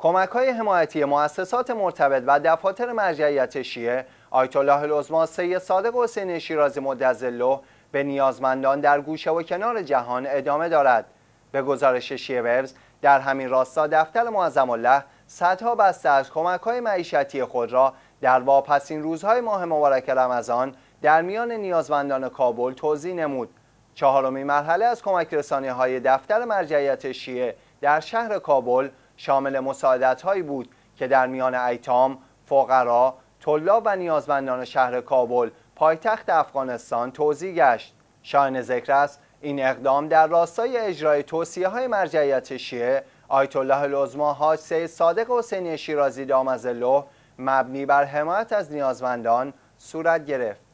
کمک های حمایتی مؤسسات مرتبط و دفاتر مرجعیت شیعه آیت الله العظما سید صادق حسین شیرازی مدظله به نیازمندان در گوشه و کنار جهان ادامه دارد. به گزارش شیعه ورز در همین راستا دفتر معظم الله صدها بسته از کمک های معیشتی خود را در واپسین روزهای ماه مبارک رمضان در میان نیازمندان کابل توضیح نمود. چهارمین مرحله از کمک رسانی های دفتر مرجعیت شیعه در شهر کابل شامل مساعدت هایی بود که در میان ایتام، فقرا، طلاب و نیازمندان شهر کابل پایتخت افغانستان توضیح گشت. شاین ذکر است این اقدام در راستای اجرای توصیه های مرجعیت شیعه آیت الله العظما حاج سید صادق حسینی شیرازی دامزله مبنی بر حمایت از نیازمندان صورت گرفت.